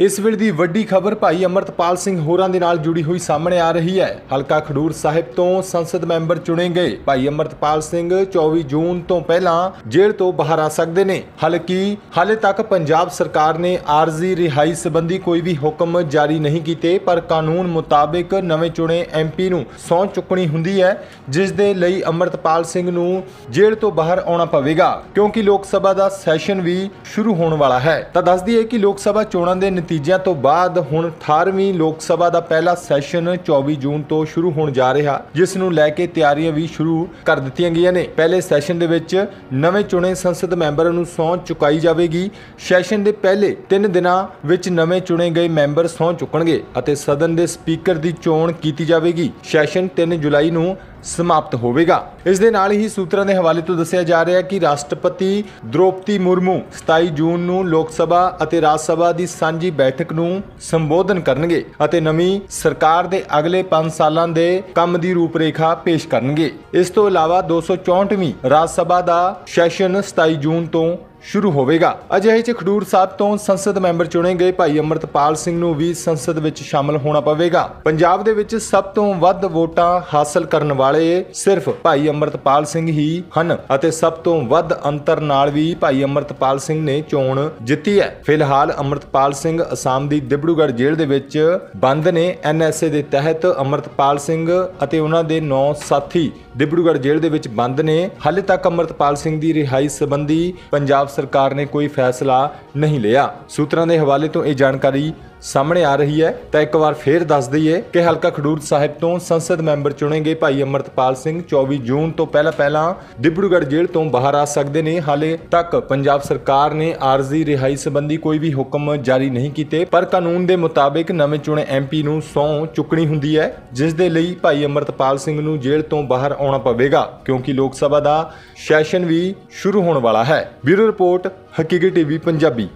ਇਸ ਵੇਲੇ ਦੀ ਵੱਡੀ ਖਬਰ ਭਾਈ ਅਮਰਤਪਾਲ ਸਿੰਘ ਹੋਰਾਂ ਦੇ ਨਾਲ ਜੁੜੀ ਹੋਈ ਸਾਹਮਣੇ ਆ ਰਹੀ ਹੈ। ਹਲਕਾ ਖਡੂਰ ਸਾਹਿਬ ਤੋਂ ਸੰਸਦ ਮੈਂਬਰ ਚੁਣੇ ਗਏ। ਭਾਈ ਅਮਰਤਪਾਲ ਸਿੰਘ 24 ਜੂਨ ਤੋਂ ਪਹਿਲਾਂ ਜੇਲ੍ਹ ਤੋਂ ਬਾਹਰ ਆ ਸਕਦੇ ਨੇ। ਹਾਲਾਂਕਿ ਹਾਲੇ ਤੱਕ ਪੰਜਾਬ ਸਰਕਾਰ ਨੇ ਆਰਜ਼ੀ ਰਿਹਾਈ ਸੰਬੰਧੀ ਕੋਈ ਵੀ ਹੁਕਮ ਜਾਰੀ ਨਹੀਂ ਕੀਤੇ, ਪਰ ਕਾਨੂੰਨ ਮੁਤਾਬਿਕ ਨਵੇਂ ਚੁਣੇ ਐਮਪੀ ਨੂੰ ਸਹੁੰ ਚੁੱਕਣੀ ਹੁੰਦੀ ਹੈ, ਜਿਸ ਦੇ ਲਈ ਅਮਰਤਪਾਲ ਸਿੰਘ ਨੂੰ ਜੇਲ੍ਹ ਤੋਂ ਬਾਹਰ ਆਉਣਾ ਪਵੇਗਾ, ਕਿਉਂਕਿ ਲੋਕ ਸਭਾ ਦਾ ਸੈਸ਼ਨ ਵੀ ਸ਼ੁਰੂ ਹੋਣ ਵਾਲਾ ਹੈ। ਤਾਂ ਦੱਸ ਦਈਏ ਕਿ ਲੋਕ ਸਭਾ ਚੋਣਾਂ ਦੇ ਨਤੀਜਿਆਂ ਤੋਂ ਬਾਅਦ ਹੁਣ 18ਵੀਂ ਲੋਕ ਸਭਾ ਦਾ ਪਹਿਲਾ ਸੈਸ਼ਨ 24 ਜੂਨ ਤੋਂ ਸ਼ੁਰੂ ਹੋਣ ਜਾ ਰਿਹਾ, ਜਿਸ ਨੂੰ ਲੈ ਕੇ ਤਿਆਰੀਆਂ ਵੀ ਸ਼ੁਰੂ ਕਰ ਦਿੱਤੀਆਂ ਗਈਆਂ ਨੇ। ਪਹਿਲੇ ਸੈਸ਼ਨ ਦੇ ਵਿੱਚ ਨਵੇਂ ਚੁਣੇ ਸੰਸਦ ਮੈਂਬਰਾਂ ਨੂੰ ਸਹੁੰ ਚੁਕਾਈ ਜਾਵੇਗੀ। ਸੈਸ਼ਨ ਦੇ ਪਹਿਲੇ 3 ਦਿਨਾਂ ਵਿੱਚ ਨਵੇਂ ਚੁਣੇ ਗਏ ਮੈਂਬਰ ਸਹੁੰ ਚੁੱਕਣਗੇ ਅਤੇ ਸਦਨ ਦੇ ਸਪੀਕਰ ਦੀ ਚੋਣ ਕੀਤੀ ਜਾਵੇਗੀ। ਸੈਸ਼ਨ 3 ਜੁਲਾਈ ਨੂੰ ਸਮਾਪਤ ਹੋਵੇਗਾ। ਇਸ ਦੇ ਨਾਲ ਹੀ ਸੂਤਰਾਂ ਦੇ ਹਵਾਲੇ ਤੋਂ ਦੱਸਿਆ ਜਾ ਰਿਹਾ ਹੈ ਕਿ ਰਾਸ਼ਟਰਪਤੀ ਦ੍ਰੋਪਦੀ ਮੁਰਮੂ 27 ਜੂਨ ਨੂੰ ਲੋਕ ਸਭਾ ਅਤੇ ਰਾਜ ਸਭਾ ਦੀ ਸਾਂਝੀ ਬੈਠਕ ਨੂੰ ਸੰਬੋਧਨ ਕਰਨਗੇ ਅਤੇ ਨਵੀਂ ਸਰਕਾਰ ਦੇ ਅਗਲੇ 5 ਸਾਲਾਂ ਦੇ ਕੰਮ ਦੀ ਰੂਪਰੇਖਾ ਪੇਸ਼ ਕਰਨਗੇ। ਇਸ ਤੋਂ ਇਲਾਵਾ 264ਵੀਂ ਰਾਜ ਸਭਾ ਦਾ ਸੈਸ਼ਨ 27 ਜੂਨ ਤੋਂ ਸ਼ੁਰੂ ਹੋਵੇਗਾ। ਅਜਿਹੇ ਚ ਖਡੂਰ ਸਾਹਿਬ ਤੋਂ ਸੰਸਦ ਮੈਂਬਰ ਚੁਣੇ ਗਏ ਭਾਈ ਅਮਰਤਪਾਲ ਸਿੰਘ ਨੂੰ ਵੀ ਸੰਸਦ ਵਿੱਚ ਸ਼ਾਮਲ ਹੋਣਾ ਪਵੇਗਾ। ਪੰਜਾਬ ਦੇ ਵਿੱਚ ਸਭ ਤੋਂ ਵੱਧ ਵੋਟਾਂ ਹਾਸਲ ਕਰਨ ਵਾਲੇ ਸਿਰਫ ਭਾਈ ਅਮਰਤਪਾਲ ਸਿੰਘ ਹੀ ਹਨ ਅਤੇ ਸਭ ਤੋਂ ਵੱਧ ਅੰਤਰ ਨਾਲ ਵੀ ਭਾਈ ਅਮਰਤਪਾਲ ਸਿੰਘ ਨੇ ਚੋਣ ਜਿੱਤੀ ਹੈ। ਫਿਲਹਾਲ ਅਮਰਤਪਾਲ ਸਿੰਘ ਅਸਾਮ ਦੀ ਦਿਬੜੂਗੜ੍ਹ ਜੇਲ੍ਹ ਦੇ ਵਿੱਚ ਬੰਦ ਨੇ ਐਨਐਸਏ ਦੇ ਤਹਿਤ ਅਮਰਤਪਾਲ ਸਿੰਘ ਅਤੇ ਉਹਨਾਂ ਦੇ 9 ਸਾਥੀ ਦਿਬੜੂਗੜ੍ਹ ਜੇਲ੍ਹ ਦੇ ਵਿੱਚ ਬੰਦ ਨੇ। ਹਾਲੇ ਤੱਕ ਅਮਰਤਪਾਲ ਸਿੰਘ ਦੀ ਰਿਹਾਈ ਸੰਬੰਧੀ ਪੰਜਾਬ ਸਰਕਾਰ ਨੇ ਕੋਈ ਫੈਸਲਾ ਨਹੀਂ ਲਿਆ। ਸੂਤਰਾਂ ਦੇ ਹਵਾਲੇ ਤੋਂ ਇਹ ਜਾਣਕਾਰੀ ਸਾਹਮਣੇ ਆ ਰਹੀ ਹੈ। ਤਾਂ ਇੱਕ ਵਾਰ ਫੇਰ ਦੱਸ ਦਈਏ ਕਿ ਹਲਕਾ ਖਡੂਰ ਸਾਹਿਬ ਤੋਂ ਸੰਸਦ ਮੈਂਬਰ ਚੁਣੇ ਭਾਈ ਅਮਰਤਪਾਲ ਸਿੰਘ। 24 ਜੂਨ ਤੋਂ ਪਹਿਲਾਂ ਪਹਿਲਾਂ ਡਿਬੜੂਗੜ੍ਹ ਜੇਲ੍ਹ ਤੋਂ ਬਾਹਰ ਆ ਸਕਦੇ ਨੇ। ਹਾਲੇ ਤੱਕ ਪੰਜਾਬ ਸਰਕਾਰ ਨੇ ਆਰਜ਼ੀ ਰਿਹਾਈ ਸੰਬੰਧੀ ਕੋਈ ਵੀ ਹੁਕਮ ਜਾਰੀ ਨਹੀਂ ਕੀਤੇ। ਪਰ ਕਾਨੂੰਨ ਦੇ ਮੁਤਾਬਿਕ ਨਵੇਂ ਚੁਣੇ ਐਮਪੀ ਨੂੰ ਸਹੁੰ ਚੁੱਕਣੀ ਹੁੰਦੀ ਹੈ, ਜਿਸ ਦੇ ਲਈ ਭਾਈ ਅਮਰਤਪਾਲ ਸਿੰਘ ਨੂੰ ਜੇਲ੍ਹ ਤੋਂ ਬਾਹਰ ਆਉਣਾ ਪਵੇਗਾ, ਕਿਉਂਕਿ ਲੋਕ ਸਭਾ ਦਾ ਸੈਸ਼ਨ ਵੀ ਸ਼ੁਰੂ ਹੋਣ ਵਾਲਾ ਹੈ। Bureau report, Haqiqi TV, Punjabi.